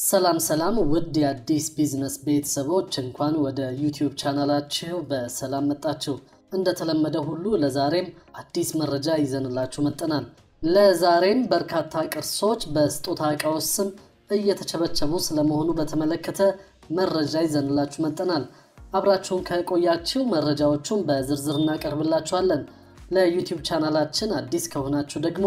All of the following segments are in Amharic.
ሰላም ሰላም ውድ የአዲስ ቢዝነስ ቤተሰቦች እንኳን ወደ ዩቲዩብ ቻናላችሁ በሰላም መጣችሁ። እንደተለመደ ሁሉ ለዛሬም አዲስ መረጃ ይዘንላችሁ መጥተናል። ለዛሬም በርካታ ቅርሶች በስጦታ ዕቃዎች ስም እየተቸበቸቡ ስለመሆኑ በተመለከተ መረጃ ይዘንላችሁ መጥተናል። አብራችሁን ከቆያችሁ መረጃዎቹን በዝርዝር እናቀርብላችኋለን። ለዩቲዩብ ቻናላችን አዲስ ከሆናችሁ ደግሞ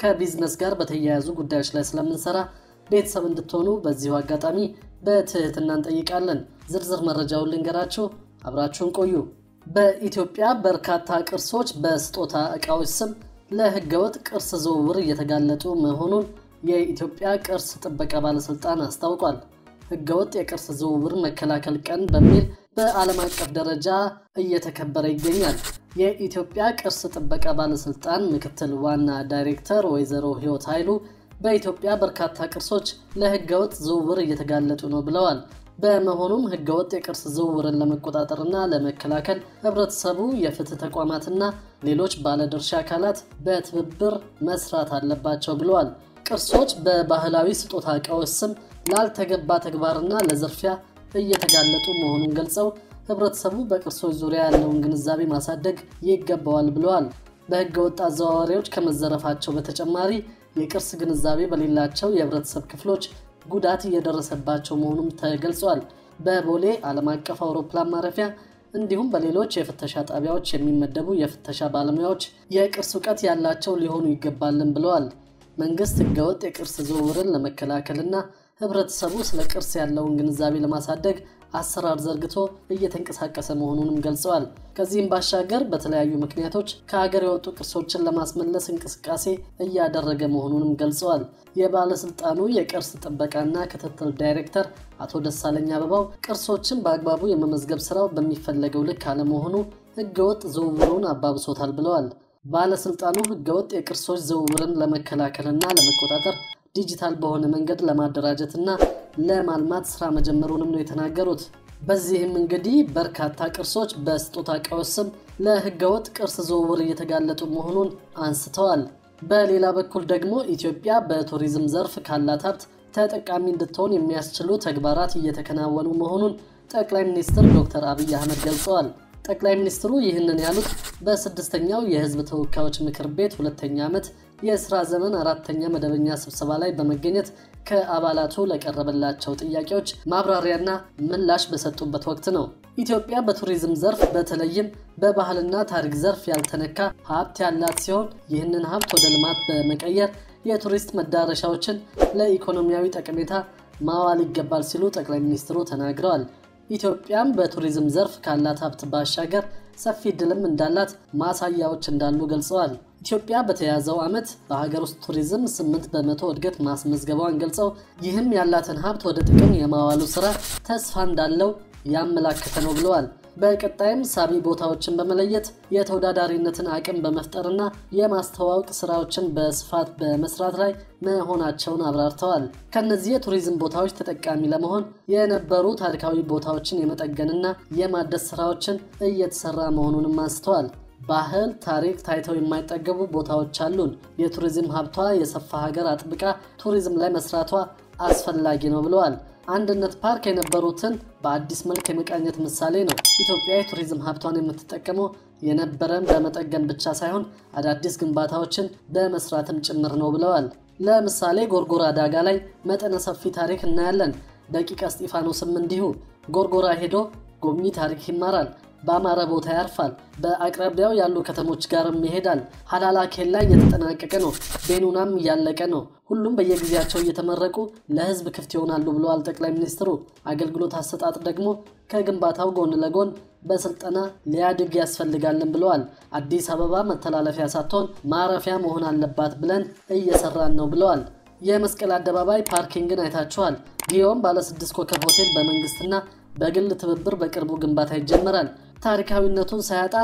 ከቢዝነስ ጋር በተያያዙ ጉዳዮች ላይ ስለምንሰራ ቤተሰብ እንድትሆኑ በዚሁ አጋጣሚ በትህትና እንጠይቃለን። ዝርዝር መረጃውን ልንገራችሁ፣ አብራችሁን ቆዩ። በኢትዮጵያ በርካታ ቅርሶች በስጦታ ዕቃዎች ስም ለሕገወጥ ቅርስ ዝውውር እየተጋለጡ መሆኑን የኢትዮጵያ ቅርስ ጥበቃ ባለሥልጣን አስታውቋል። ሕገወጥ የቅርስ ዝውውር መከላከል ቀን በሚል በዓለም አቀፍ ደረጃ እየተከበረ ይገኛል። የኢትዮጵያ ቅርስ ጥበቃ ባለሥልጣን ምክትል ዋና ዳይሬክተር ወይዘሮ ሕይወት ኃይሉ በኢትዮጵያ በርካታ ቅርሶች ለህገወጥ ዝውውር እየተጋለጡ ነው ብለዋል። በመሆኑም ህገወጥ የቅርስ ዝውውርን ለመቆጣጠርና ለመከላከል ህብረተሰቡ፣ የፍትህ ተቋማትና ሌሎች ባለድርሻ አካላት በትብብር መስራት አለባቸው ብለዋል። ቅርሶች በባህላዊ ስጦታ ዕቃዎች ስም ላልተገባ ተግባርና ለዝርፊያ እየተጋለጡ መሆኑን ገልጸው ህብረተሰቡ በቅርሶች ዙሪያ ያለውን ግንዛቤ ማሳደግ ይገባዋል ብለዋል። በህገወጥ አዘዋዋሪዎች ከመዘረፋቸው በተጨማሪ የቅርስ ግንዛቤ በሌላቸው የህብረተሰብ ክፍሎች ጉዳት እየደረሰባቸው መሆኑም ተገልጿል። በቦሌ ዓለም አቀፍ አውሮፕላን ማረፊያ እንዲሁም በሌሎች የፍተሻ ጣቢያዎች የሚመደቡ የፍተሻ ባለሙያዎች የቅርስ እውቀት ያላቸው ሊሆኑ ይገባልን ብለዋል። መንግስት ህገወጥ የቅርስ ዝውውርን ለመከላከልና ህብረተሰቡ ስለ ቅርስ ያለውን ግንዛቤ ለማሳደግ አሰራር ዘርግቶ እየተንቀሳቀሰ መሆኑንም ገልጸዋል። ከዚህም ባሻገር በተለያዩ ምክንያቶች ከሀገር የወጡ ቅርሶችን ለማስመለስ እንቅስቃሴ እያደረገ መሆኑንም ገልጸዋል። የባለስልጣኑ የቅርስ ጥበቃና ክትትል ዳይሬክተር አቶ ደሳለኝ አበባው ቅርሶችን በአግባቡ የመመዝገብ ስራው በሚፈለገው ልክ አለመሆኑ ህገወጥ ዝውውሩን አባብሶታል ብለዋል። ባለስልጣኑ ህገወጥ የቅርሶች ዝውውርን ለመከላከልና ለመቆጣጠር ዲጂታል በሆነ መንገድ ለማደራጀትና ለማልማት ስራ መጀመሩንም ነው የተናገሩት። በዚህም እንግዲህ በርካታ ቅርሶች በስጦታ ዕቃዎች ስም ለህገወጥ ቅርስ ዝውውር እየተጋለጡ መሆኑን አንስተዋል። በሌላ በኩል ደግሞ ኢትዮጵያ በቱሪዝም ዘርፍ ካላት ሀብት ተጠቃሚ እንድትሆን የሚያስችሉ ተግባራት እየተከናወኑ መሆኑን ጠቅላይ ሚኒስትር ዶክተር አብይ አህመድ ገልጸዋል። ጠቅላይ ሚኒስትሩ ይህንን ያሉት በስድስተኛው የህዝብ ተወካዮች ምክር ቤት ሁለተኛ ዓመት የስራ ዘመን አራተኛ መደበኛ ስብሰባ ላይ በመገኘት ከአባላቱ ለቀረበላቸው ጥያቄዎች ማብራሪያና ምላሽ በሰጡበት ወቅት ነው። ኢትዮጵያ በቱሪዝም ዘርፍ በተለይም በባህልና ታሪክ ዘርፍ ያልተነካ ሀብት ያላት ሲሆን ይህንን ሀብት ወደ ልማት በመቀየር የቱሪስት መዳረሻዎችን ለኢኮኖሚያዊ ጠቀሜታ ማዋል ይገባል ሲሉ ጠቅላይ ሚኒስትሩ ተናግረዋል። ኢትዮጵያም በቱሪዝም ዘርፍ ካላት ሀብት ባሻገር ሰፊ ዕድልም እንዳላት ማሳያዎች እንዳሉ ገልጸዋል። ኢትዮጵያ በተያዘው ዓመት በሀገር ውስጥ ቱሪዝም 8 በመቶ እድገት ማስመዝገቧን ገልጸው ይህም ያላትን ሀብት ወደ ጥቅም የማዋሉ ስራ ተስፋ እንዳለው ያመላከተ ነው ብለዋል። በቀጣይም ሳቢ ቦታዎችን በመለየት የተወዳዳሪነትን አቅም በመፍጠርና የማስተዋወቅ ስራዎችን በስፋት በመስራት ላይ መሆናቸውን አብራርተዋል። ከነዚህ የቱሪዝም ቦታዎች ተጠቃሚ ለመሆን የነበሩ ታሪካዊ ቦታዎችን የመጠገንና የማደስ ስራዎችን እየተሰራ መሆኑንም አንስተዋል። ባህል፣ ታሪክ ታይተው የማይጠገቡ ቦታዎች አሉን። የቱሪዝም ሀብቷ የሰፋ ሀገር አጥብቃ ቱሪዝም ላይ መስራቷ አስፈላጊ ነው ብለዋል። አንድነት ፓርክ የነበሩትን በአዲስ መልክ የመቃኘት ምሳሌ ነው። ኢትዮጵያ የቱሪዝም ሀብቷን የምትጠቀመው የነበረን በመጠገን ብቻ ሳይሆን አዳዲስ ግንባታዎችን በመስራትም ጭምር ነው ብለዋል። ለምሳሌ ጎርጎራ ዳጋ ላይ መጠነ ሰፊ ታሪክ እናያለን። ደቂቀ እስጢፋኖስም እንዲሁ ጎርጎራ ሄዶ ጎብኚ ታሪክ ይማራል። በአማረ ቦታ ያርፋል። በአቅራቢያው ያሉ ከተሞች ጋርም ይሄዳል። ሀላላ ኬላ እየተጠናቀቀ ነው። ቤኑናም እያለቀ ነው። ሁሉም በየጊዜያቸው እየተመረቁ ለሕዝብ ክፍት ይሆናሉ ብለዋል ጠቅላይ ሚኒስትሩ። አገልግሎት አሰጣጥ ደግሞ ከግንባታው ጎን ለጎን በስልጠና ሊያድግ ያስፈልጋልን ብለዋል። አዲስ አበባ መተላለፊያ ሳትሆን ማረፊያ መሆን አለባት ብለን እየሰራን ነው ብለዋል። የመስቀል አደባባይ parking ን አይታችኋል። ጊዮን ባለስድስት ኮከብ ሆቴል በመንግስትና በግል ትብብር በቅርቡ ግንባታ ይጀመራል። ታሪካዊነቱን ሳያጣ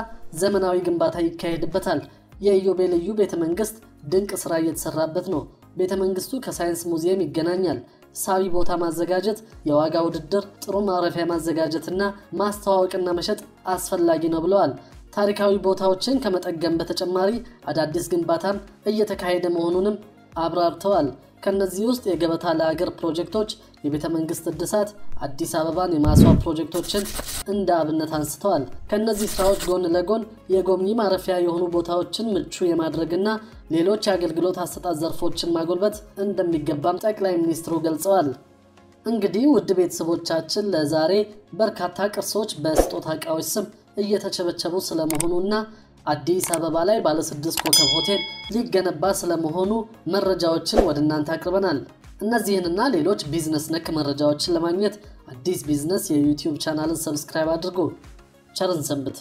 ዘመናዊ ግንባታ ይካሄድበታል። የኢዮቤልዩ ቤተ መንግስት ድንቅ ስራ እየተሰራበት ነው። ቤተ መንግስቱ ከሳይንስ ሙዚየም ይገናኛል። ሳቢ ቦታ ማዘጋጀት፣ የዋጋ ውድድር፣ ጥሩ ማረፊያ ማዘጋጀትና ማስተዋወቅና መሸጥ አስፈላጊ ነው ብለዋል። ታሪካዊ ቦታዎችን ከመጠገም በተጨማሪ አዳዲስ ግንባታም እየተካሄደ መሆኑንም አብራርተዋል። ከነዚህ ውስጥ የገበታ ለሀገር ፕሮጀክቶች፣ የቤተ መንግስት እድሳት፣ አዲስ አበባን የማስዋብ ፕሮጀክቶችን እንደ አብነት አንስተዋል። ከእነዚህ ስራዎች ጎን ለጎን የጎብኚ ማረፊያ የሆኑ ቦታዎችን ምቹ የማድረግና ሌሎች የአገልግሎት አሰጣጥ ዘርፎችን ማጎልበት እንደሚገባም ጠቅላይ ሚኒስትሩ ገልጸዋል። እንግዲህ ውድ ቤተሰቦቻችን ለዛሬ በርካታ ቅርሶች በስጦታ ዕቃዎች ስም እየተቸበቸቡ ስለመሆኑና አዲስ አበባ ላይ ባለስድስት ኮከብ ሆቴል ሊገነባ ስለመሆኑ መረጃዎችን ወደ እናንተ አቅርበናል። እነዚህንና ሌሎች ቢዝነስ ነክ መረጃዎችን ለማግኘት አዲስ ቢዝነስ የዩቲዩብ ቻናልን subscribe አድርጉ። ቸር እንሰንብት።